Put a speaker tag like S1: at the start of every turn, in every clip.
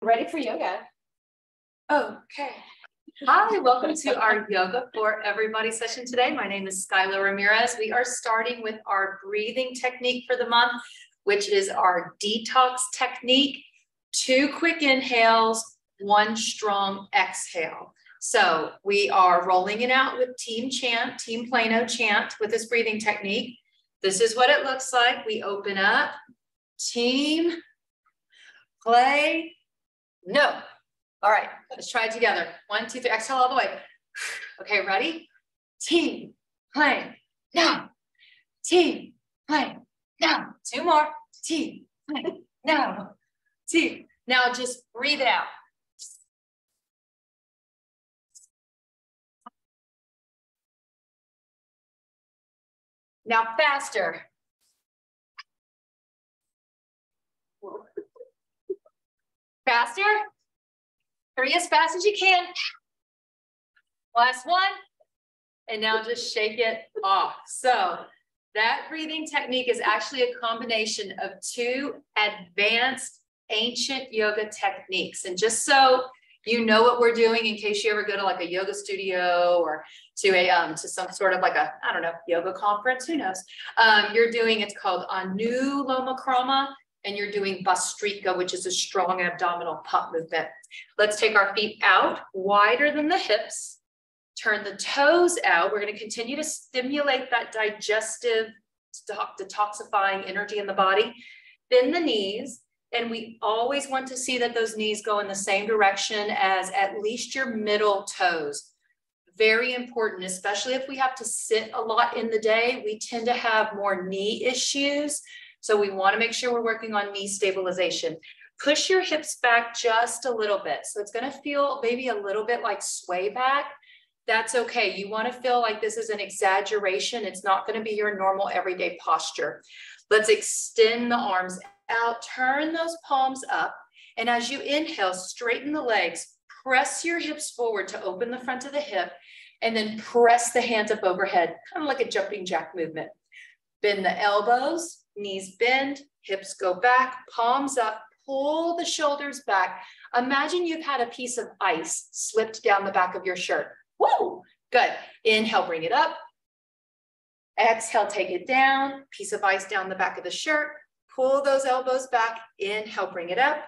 S1: Ready for yoga.
S2: Okay. Hi, welcome to our Yoga for Everybody session today. My name is Skila Ramirez. We are starting with our breathing technique for the month, which is our detox technique. Two quick inhales, one strong exhale. So we are rolling it out with team chant, team Plano chant with this breathing technique. This is what it looks like. We open up, team, play, no. All right, let's try it together. One, two, three, exhale all the way. Okay, ready? Team, play, now. Team, play, now. Two more. Team, play, now. Team. Now just breathe it out. Now faster. Faster. Three as fast as you can. Last one. And now just shake it off. So that breathing technique is actually a combination of two advanced ancient yoga techniques. And just so you know what we're doing in case you ever go to like a yoga studio or to a um, to some sort of like a I don't know yoga conference who knows um, you're doing it's called Anuloma Krama and you're doing Bhastrika, which is a strong abdominal pump movement. Let's take our feet out wider than the hips, turn the toes out. We're going to continue to stimulate that digestive, detoxifying energy in the body. Bend the knees, and we always want to see that those knees go in the same direction as at least your middle toes. Very important, especially if we have to sit a lot in the day. We tend to have more knee issues. So we want to make sure we're working on knee stabilization. Push your hips back just a little bit. So it's going to feel maybe a little bit like sway back. That's okay. You want to feel like this is an exaggeration. It's not going to be your normal everyday posture. Let's extend the arms out, turn those palms up. And as you inhale, straighten the legs, press your hips forward to open the front of the hip, and then press the hands up overhead, kind of like a jumping jack movement. Bend the elbows, knees bend, hips go back, palms up, pull the shoulders back. Imagine you've had a piece of ice slipped down the back of your shirt. Woo! Good. Inhale, bring it up. Exhale, take it down. Piece of ice down the back of the shirt. Pull those elbows back. Inhale, bring it up.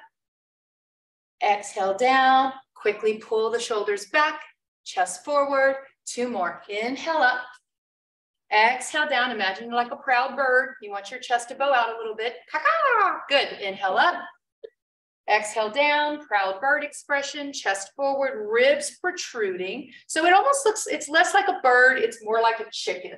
S2: Exhale down. Quickly pull the shoulders back. Chest forward. Two more. Inhale up. Exhale down, imagine you're like a proud bird. You want your chest to bow out a little bit. Good, inhale up. Exhale down, proud bird expression, chest forward, ribs protruding. So it almost looks, it's less like a bird, it's more like a chicken.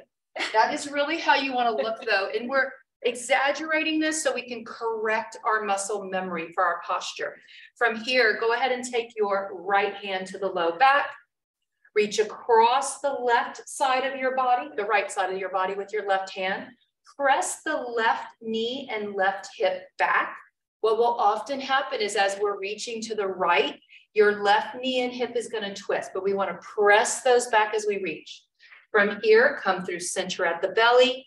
S2: That is really how you wanna look though. And we're exaggerating this so we can correct our muscle memory for our posture. From here, go ahead and take your right hand to the low back, Reach across the left side of your body, the right side of your body with your left hand. Press the left knee and left hip back. What will often happen is as we're reaching to the right, your left knee and hip is going to twist, but we want to press those back as we reach. From here, come through center at the belly.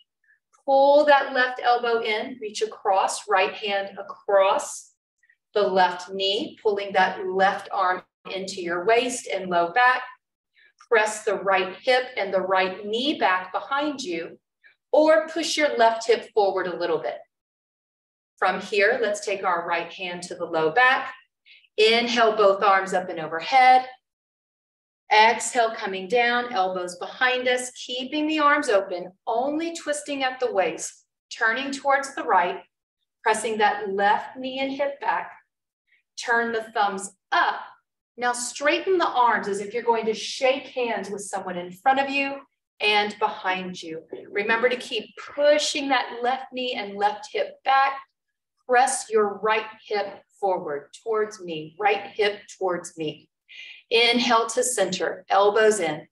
S2: Pull that left elbow in, reach across, right hand across the left knee, pulling that left arm into your waist and low back press the right hip and the right knee back behind you, or push your left hip forward a little bit. From here, let's take our right hand to the low back. Inhale, both arms up and overhead. Exhale, coming down, elbows behind us, keeping the arms open, only twisting at the waist, turning towards the right, pressing that left knee and hip back. Turn the thumbs up now straighten the arms as if you're going to shake hands with someone in front of you and behind you. Remember to keep pushing that left knee and left hip back. Press your right hip forward towards me, right hip towards me. Inhale to center, elbows in,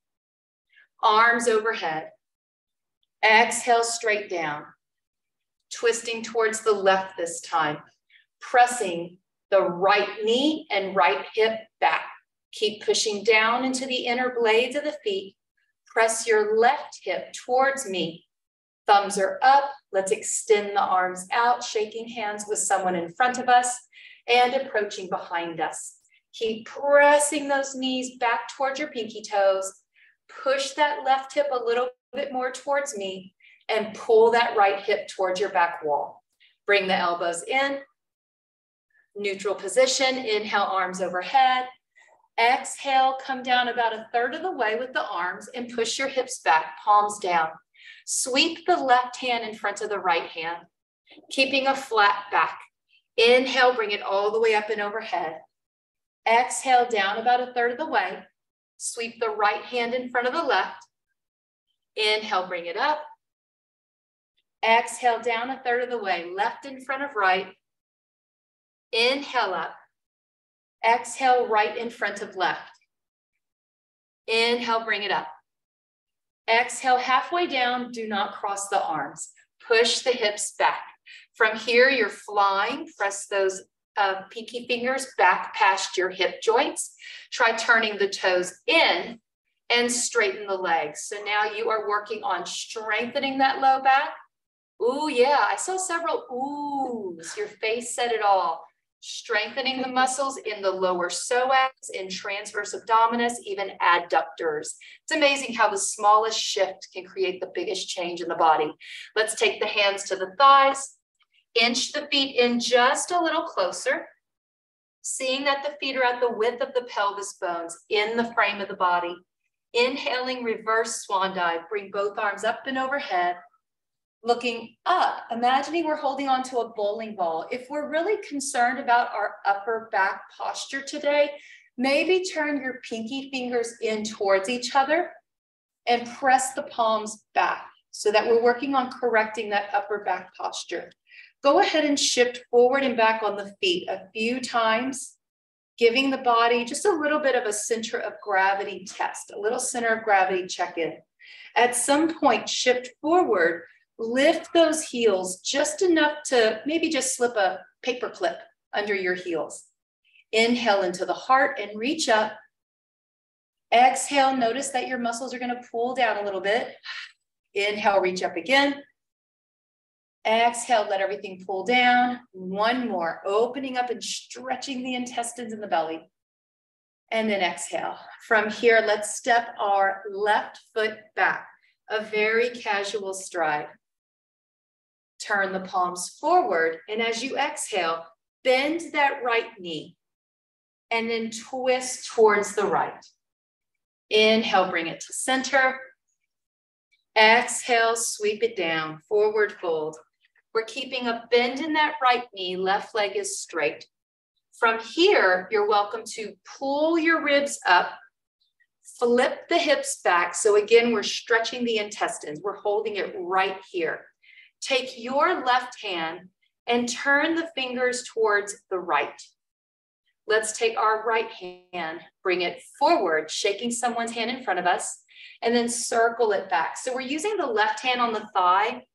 S2: arms overhead. Exhale straight down, twisting towards the left this time, pressing the right knee and right hip back. Keep pushing down into the inner blades of the feet. Press your left hip towards me. Thumbs are up. Let's extend the arms out, shaking hands with someone in front of us. and approaching behind us. Keep pressing those knees back towards your pinky toes. Push that left hip a little bit more towards me and pull that right hip towards your back wall. Bring the elbows in, neutral position, inhale, arms overhead. Exhale, come down about a third of the way with the arms and push your hips back, palms down. Sweep the left hand in front of the right hand, keeping a flat back. Inhale, bring it all the way up and overhead. Exhale down about a third of the way. Sweep the right hand in front of the left. Inhale, bring it up. Exhale down a third of the way, left in front of right. Inhale up. Exhale right in front of left. Inhale, bring it up. Exhale halfway down, do not cross the arms. Push the hips back. From here, you're flying. Press those uh, pinky fingers back past your hip joints. Try turning the toes in and straighten the legs. So now you are working on strengthening that low back. Ooh, yeah, I saw several oohs. Your face said it all. Strengthening the muscles in the lower psoas, in transverse abdominis, even adductors. It's amazing how the smallest shift can create the biggest change in the body. Let's take the hands to the thighs, inch the feet in just a little closer, seeing that the feet are at the width of the pelvis bones in the frame of the body. Inhaling, reverse swan dive. Bring both arms up and overhead. Looking up, imagining we're holding onto a bowling ball. If we're really concerned about our upper back posture today, maybe turn your pinky fingers in towards each other and press the palms back so that we're working on correcting that upper back posture. Go ahead and shift forward and back on the feet a few times, giving the body just a little bit of a center of gravity test, a little center of gravity check-in. At some point, shift forward, lift those heels just enough to maybe just slip a paper clip under your heels. Inhale into the heart and reach up. Exhale, notice that your muscles are gonna pull down a little bit. Inhale, reach up again. Exhale, let everything pull down. One more, opening up and stretching the intestines in the belly. And then exhale. From here, let's step our left foot back, a very casual stride. Turn the palms forward. And as you exhale, bend that right knee and then twist towards the right. Inhale, bring it to center. Exhale, sweep it down, forward fold. We're keeping a bend in that right knee, left leg is straight. From here, you're welcome to pull your ribs up, flip the hips back. So again, we're stretching the intestines. We're holding it right here. Take your left hand and turn the fingers towards the right. Let's take our right hand, bring it forward, shaking someone's hand in front of us, and then circle it back. So we're using the left hand on the thigh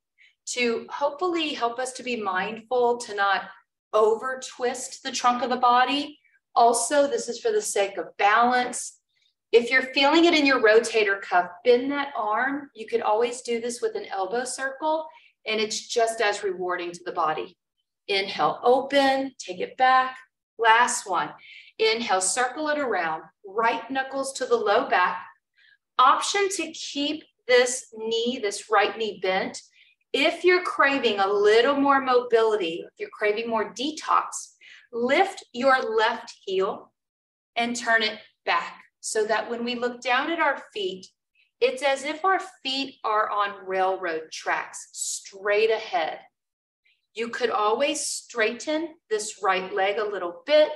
S2: to hopefully help us to be mindful to not over twist the trunk of the body. Also, this is for the sake of balance. If you're feeling it in your rotator cuff, bend that arm. You could always do this with an elbow circle, and it's just as rewarding to the body. Inhale, open, take it back. Last one. Inhale, circle it around. Right knuckles to the low back. Option to keep this knee, this right knee bent, if you're craving a little more mobility, if you're craving more detox, lift your left heel and turn it back so that when we look down at our feet, it's as if our feet are on railroad tracks straight ahead. You could always straighten this right leg a little bit.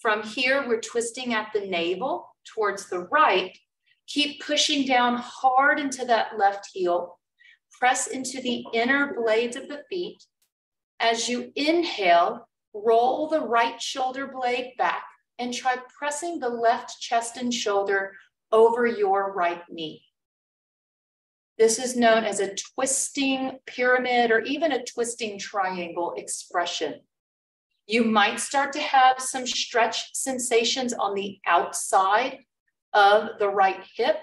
S2: From here, we're twisting at the navel towards the right. Keep pushing down hard into that left heel press into the inner blades of the feet. As you inhale, roll the right shoulder blade back and try pressing the left chest and shoulder over your right knee. This is known as a twisting pyramid or even a twisting triangle expression. You might start to have some stretch sensations on the outside of the right hip.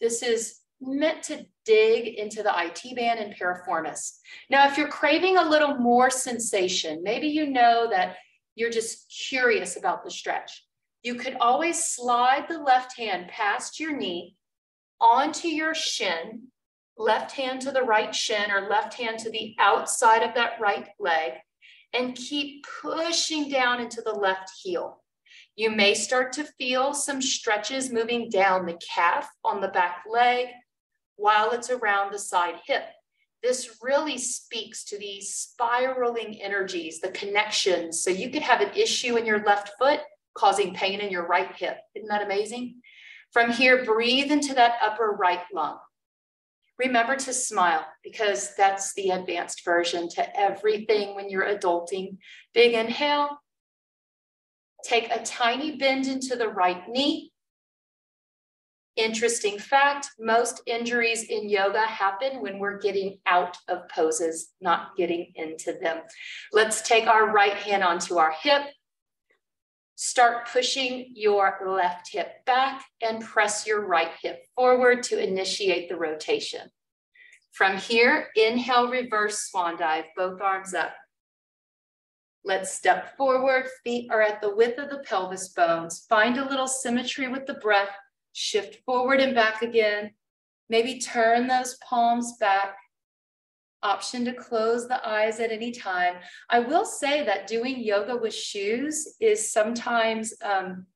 S2: This is meant to dig into the IT band and piriformis. Now, if you're craving a little more sensation, maybe you know that You're just curious about the stretch. You could always slide the left hand past your knee onto your shin, left hand to the right shin or left hand to the outside of that right leg, and keep pushing down into the left heel. You may start to feel some stretches moving down the calf on the back leg while it's around the side hip. This really speaks to these spiraling energies, the connections. So you could have an issue in your left foot causing pain in your right hip. Isn't that amazing? From here, breathe into that upper right lung. Remember to smile because that's the advanced version to everything when you're adulting. Big inhale. Take a tiny bend into the right knee. Interesting fact, most injuries in yoga happen when we're getting out of poses, not getting into them. Let's take our right hand onto our hip. Start pushing your left hip back and press your right hip forward to initiate the rotation. From here, inhale, reverse swan dive, both arms up. Let's step forward. Feet are at the width of the pelvis bones. Find a little symmetry with the breath shift forward and back again. Maybe turn those palms back. Option to close the eyes at any time. I will say that doing yoga with shoes is sometimes um,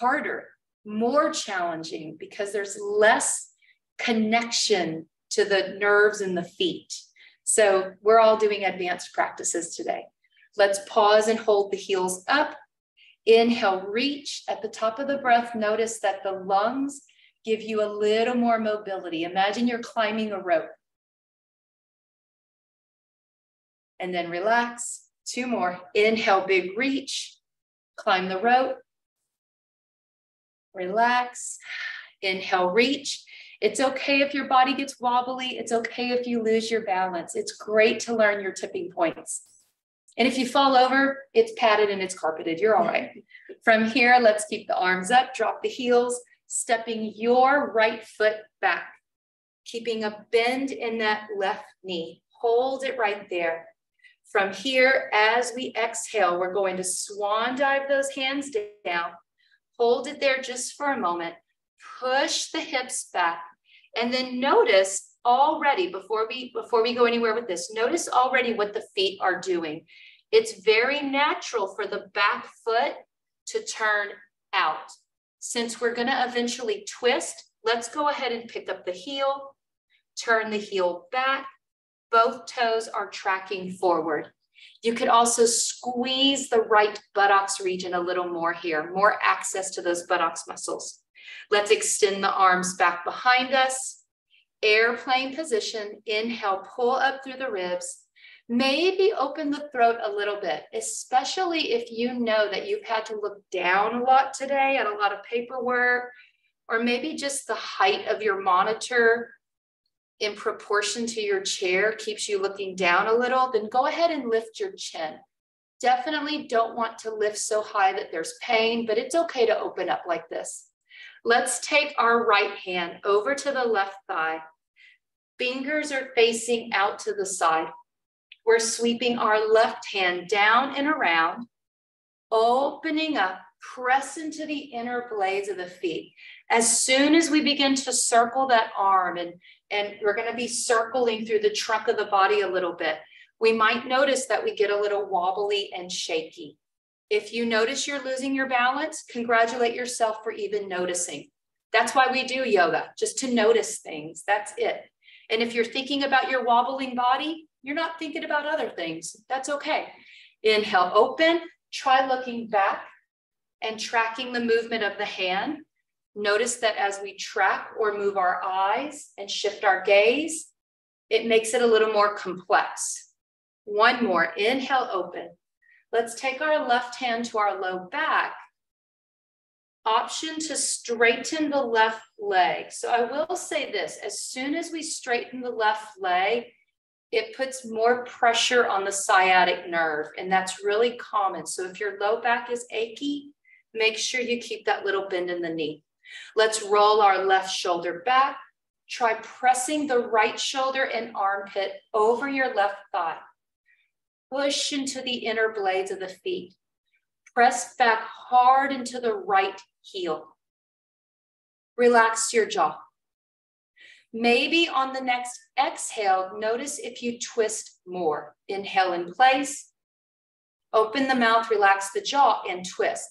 S2: harder, more challenging because there's less connection to the nerves in the feet. So we're all doing advanced practices today. Let's pause and hold the heels up. Inhale, reach at the top of the breath. Notice that the lungs give you a little more mobility. Imagine you're climbing a rope. And then relax. Two more. Inhale, big reach. Climb the rope. Relax. Inhale, reach. It's okay if your body gets wobbly. It's okay if you lose your balance. It's great to learn your tipping points. And if you fall over, it's padded and it's carpeted. You're all right. From here, let's keep the arms up, drop the heels, stepping your right foot back, keeping a bend in that left knee. Hold it right there. From here, as we exhale, we're going to swan dive those hands down. Hold it there just for a moment. Push the hips back. And then notice already before we before we go anywhere with this notice already what the feet are doing it's very natural for the back foot to turn out since we're going to eventually twist let's go ahead and pick up the heel turn the heel back both toes are tracking forward you could also squeeze the right buttocks region a little more here more access to those buttocks muscles let's extend the arms back behind us airplane position. Inhale, pull up through the ribs. Maybe open the throat a little bit, especially if you know that you've had to look down a lot today at a lot of paperwork, or maybe just the height of your monitor in proportion to your chair keeps you looking down a little, then go ahead and lift your chin. Definitely don't want to lift so high that there's pain, but it's okay to open up like this. Let's take our right hand over to the left thigh Fingers are facing out to the side. We're sweeping our left hand down and around, opening up, press into the inner blades of the feet. As soon as we begin to circle that arm, and, and we're going to be circling through the trunk of the body a little bit, we might notice that we get a little wobbly and shaky. If you notice you're losing your balance, congratulate yourself for even noticing. That's why we do yoga, just to notice things. That's it. And if you're thinking about your wobbling body, you're not thinking about other things. That's okay. Inhale, open, try looking back and tracking the movement of the hand. Notice that as we track or move our eyes and shift our gaze, it makes it a little more complex. One more, inhale, open. Let's take our left hand to our low back option to straighten the left leg. So I will say this, as soon as we straighten the left leg, it puts more pressure on the sciatic nerve, and that's really common. So if your low back is achy, make sure you keep that little bend in the knee. Let's roll our left shoulder back. Try pressing the right shoulder and armpit over your left thigh. Push into the inner blades of the feet. Press back hard into the right heel. Relax your jaw. Maybe on the next exhale, notice if you twist more. Inhale in place. Open the mouth, relax the jaw, and twist.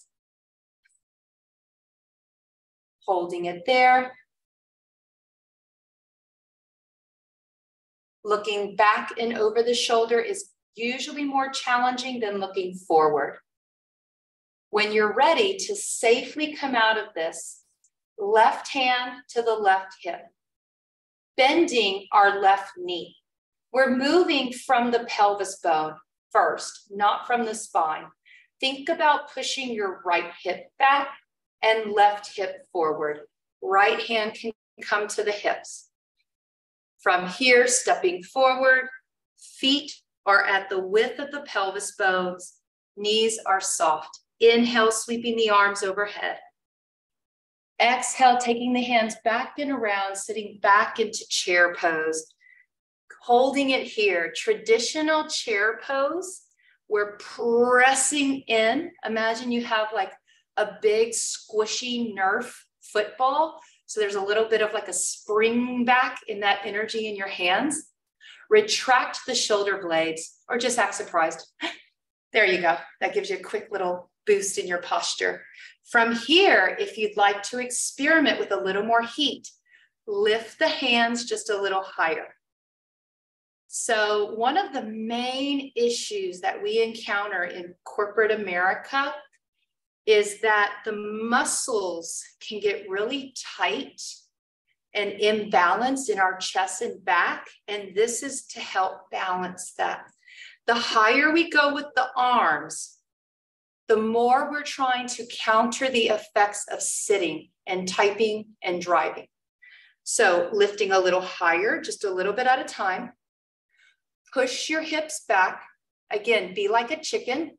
S2: Holding it there. Looking back and over the shoulder is usually more challenging than looking forward. When you're ready to safely come out of this, left hand to the left hip, bending our left knee. We're moving from the pelvis bone first, not from the spine. Think about pushing your right hip back and left hip forward. Right hand can come to the hips. From here, stepping forward, feet are at the width of the pelvis bones, knees are soft. Inhale, sweeping the arms overhead. Exhale, taking the hands back and around, sitting back into chair pose. Holding it here, traditional chair pose. We're pressing in. Imagine you have like a big squishy Nerf football. So there's a little bit of like a spring back in that energy in your hands. Retract the shoulder blades or just act surprised. There you go. That gives you a quick little boost in your posture. From here, if you'd like to experiment with a little more heat, lift the hands just a little higher. So one of the main issues that we encounter in corporate America is that the muscles can get really tight and imbalanced in our chest and back. And this is to help balance that. The higher we go with the arms, the more we're trying to counter the effects of sitting and typing and driving. So lifting a little higher, just a little bit at a time. Push your hips back. Again, be like a chicken,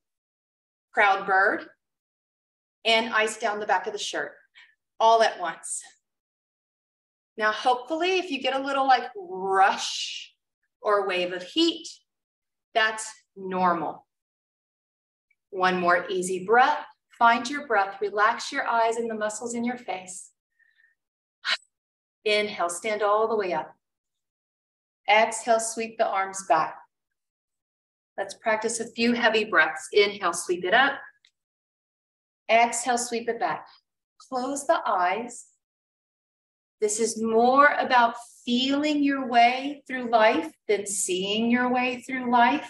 S2: proud bird, and ice down the back of the shirt all at once. Now, hopefully, if you get a little like rush or wave of heat, that's normal. One more easy breath. Find your breath. Relax your eyes and the muscles in your face. Inhale, stand all the way up. Exhale, sweep the arms back. Let's practice a few heavy breaths. Inhale, sweep it up. Exhale, sweep it back. Close the eyes. This is more about feeling your way through life than seeing your way through life.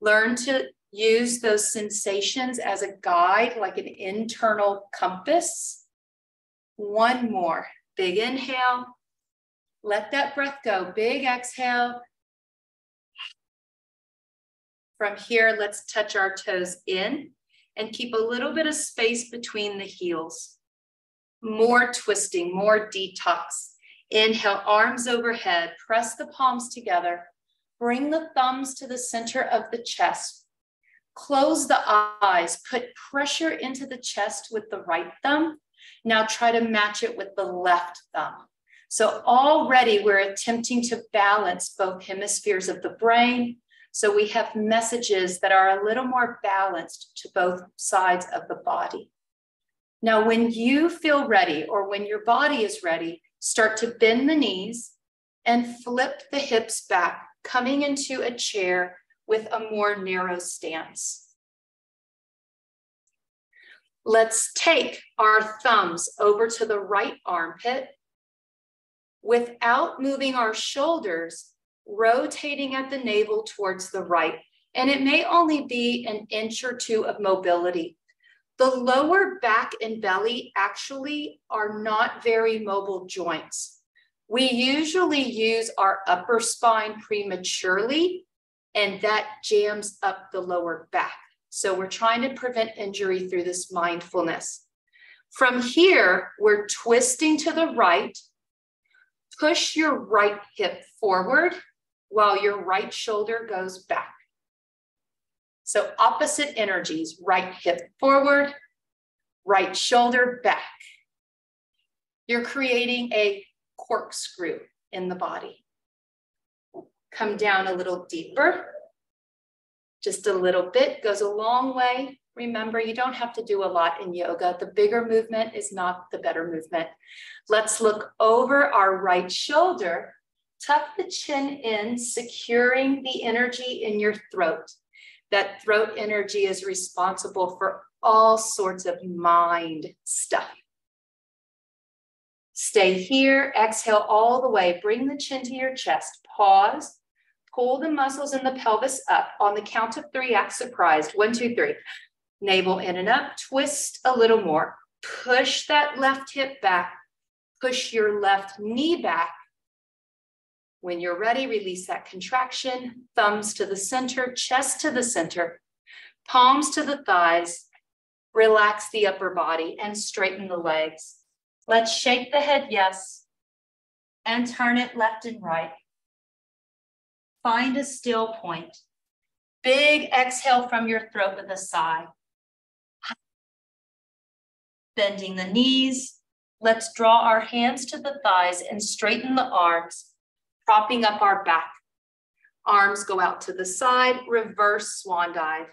S2: Learn to use those sensations as a guide, like an internal compass. One more. Big inhale. Let that breath go. Big exhale. From here, let's touch our toes in and keep a little bit of space between the heels. More twisting, more detox. Inhale, arms overhead. Press the palms together. Bring the thumbs to the center of the chest. Close the eyes, put pressure into the chest with the right thumb. Now try to match it with the left thumb. So already we're attempting to balance both hemispheres of the brain. So we have messages that are a little more balanced to both sides of the body. Now, when you feel ready or when your body is ready, start to bend the knees and flip the hips back, coming into a chair with a more narrow stance. Let's take our thumbs over to the right armpit without moving our shoulders, rotating at the navel towards the right. And it may only be an inch or two of mobility. The lower back and belly actually are not very mobile joints. We usually use our upper spine prematurely and that jams up the lower back. So we're trying to prevent injury through this mindfulness. From here, we're twisting to the right. Push your right hip forward while your right shoulder goes back. So opposite energies, right hip forward, right shoulder back. You're creating a corkscrew in the body. Come down a little deeper. Just a little bit goes a long way. Remember, you don't have to do a lot in yoga. The bigger movement is not the better movement. Let's look over our right shoulder, tuck the chin in, securing the energy in your throat. That throat energy is responsible for all sorts of mind stuff. Stay here, exhale all the way. Bring the chin to your chest. Pause. Pull the muscles in the pelvis up. On the count of three, act surprised. One, two, three navel in and up, twist a little more, push that left hip back, push your left knee back. When you're ready, release that contraction, thumbs to the center, chest to the center, palms to the thighs, relax the upper body and straighten the legs. Let's shake the head yes and turn it left and right. Find a still point. Big exhale from your throat with a sigh bending the knees. Let's draw our hands to the thighs and straighten the arms, propping up our back. Arms go out to the side, reverse swan dive.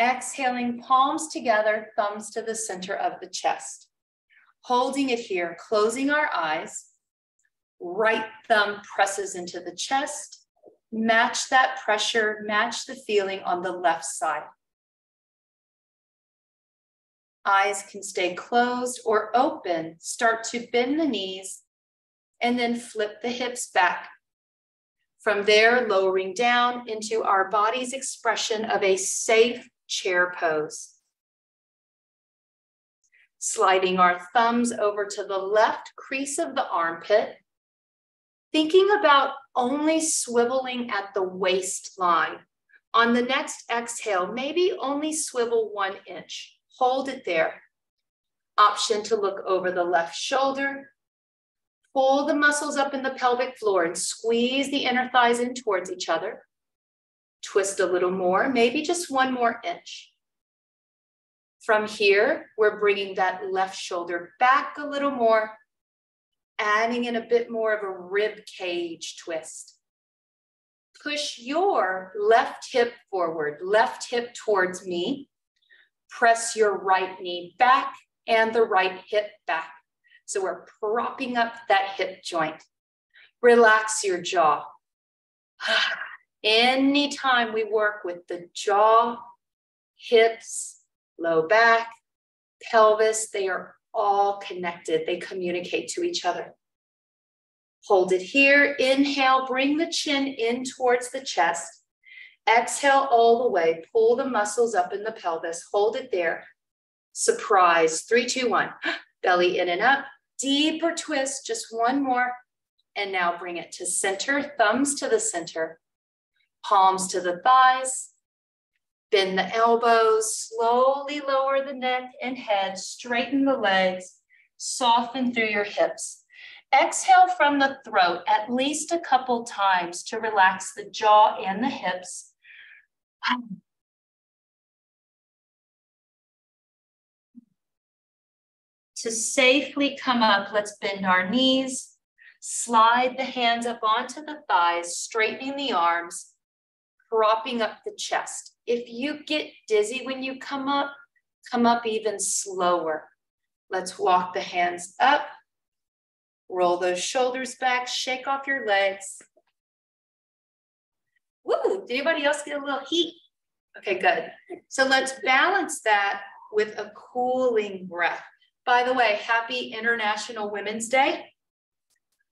S2: Exhaling, palms together, thumbs to the center of the chest. Holding it here, closing our eyes. Right thumb presses into the chest. Match that pressure, match the feeling on the left side. Eyes can stay closed or open. Start to bend the knees and then flip the hips back. From there, lowering down into our body's expression of a safe chair pose. Sliding our thumbs over to the left crease of the armpit. Thinking about only swiveling at the waistline. On the next exhale, maybe only swivel one inch hold it there. Option to look over the left shoulder. Pull the muscles up in the pelvic floor and squeeze the inner thighs in towards each other. Twist a little more, maybe just one more inch. From here, we're bringing that left shoulder back a little more, adding in a bit more of a rib cage twist. Push your left hip forward, left hip towards me press your right knee back and the right hip back. So we're propping up that hip joint. Relax your jaw. Anytime we work with the jaw, hips, low back, pelvis, they are all connected. They communicate to each other. Hold it here. Inhale, bring the chin in towards the chest. Exhale all the way. Pull the muscles up in the pelvis. Hold it there. Surprise. Three, two, one. Belly in and up. Deeper twist. Just one more. And now bring it to center. Thumbs to the center. Palms to the thighs. Bend the elbows. Slowly lower the neck and head. Straighten the legs. Soften through your hips. Exhale from the throat at least a couple times to relax the jaw and the hips. To safely come up, let's bend our knees, slide the hands up onto the thighs, straightening the arms, propping up the chest. If you get dizzy when you come up, come up even slower. Let's walk the hands up, roll those shoulders back, shake off your legs. Woo, did anybody else get a little heat? Okay, good. So let's balance that with a cooling breath. By the way, happy International Women's Day.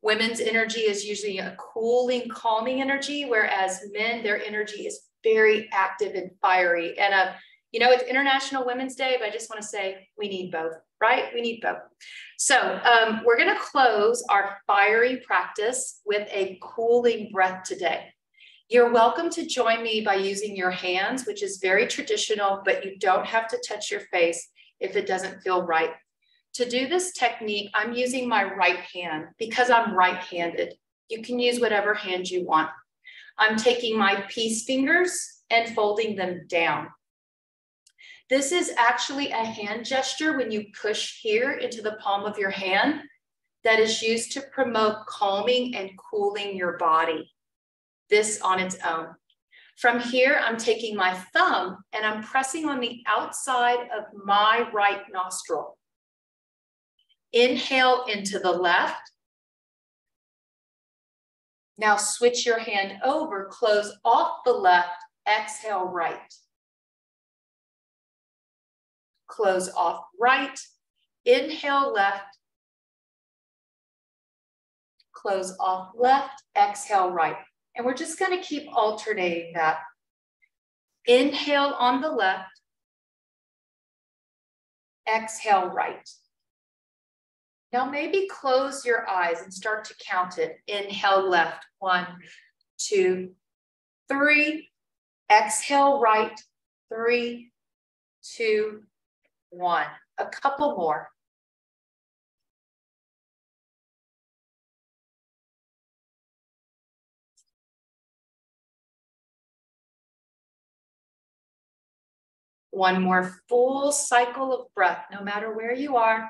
S2: Women's energy is usually a cooling, calming energy, whereas men, their energy is very active and fiery. And, uh, you know, it's International Women's Day, but I just want to say we need both, right? We need both. So um, we're going to close our fiery practice with a cooling breath today. You're welcome to join me by using your hands, which is very traditional, but you don't have to touch your face if it doesn't feel right. To do this technique, I'm using my right hand because I'm right-handed. You can use whatever hand you want. I'm taking my peace fingers and folding them down. This is actually a hand gesture when you push here into the palm of your hand that is used to promote calming and cooling your body this on its own. From here, I'm taking my thumb and I'm pressing on the outside of my right nostril. Inhale into the left. Now switch your hand over, close off the left, exhale right. Close off right, inhale left, close off left, exhale right. And we're just gonna keep alternating that. Inhale on the left, exhale right. Now maybe close your eyes and start to count it. Inhale left, one, two, three. Exhale right, three, two, one. A couple more. One more full cycle of breath, no matter where you are.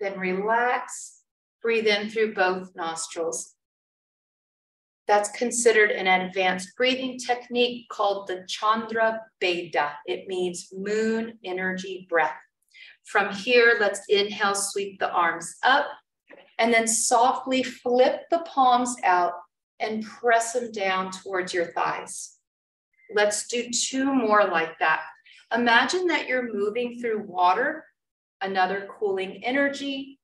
S2: Then relax, breathe in through both nostrils. That's considered an advanced breathing technique called the Chandra Bheda. It means moon energy breath. From here, let's inhale, sweep the arms up, and then softly flip the palms out and press them down towards your thighs. Let's do two more like that. Imagine that you're moving through water another cooling energy,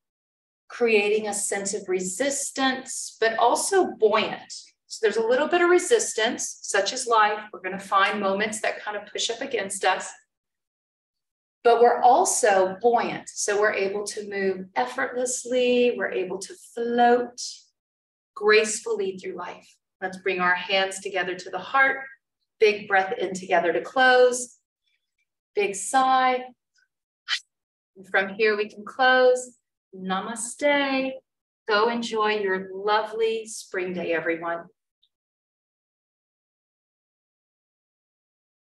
S2: creating a sense of resistance, but also buoyant. So there's a little bit of resistance, such as life. We're going to find moments that kind of push up against us. But we're also buoyant. So we're able to move effortlessly, we're able to float gracefully through life. Let's bring our hands together to the heart. Big breath in together to close. Big sigh. And from here, we can close. Namaste. Go enjoy your lovely spring day, everyone.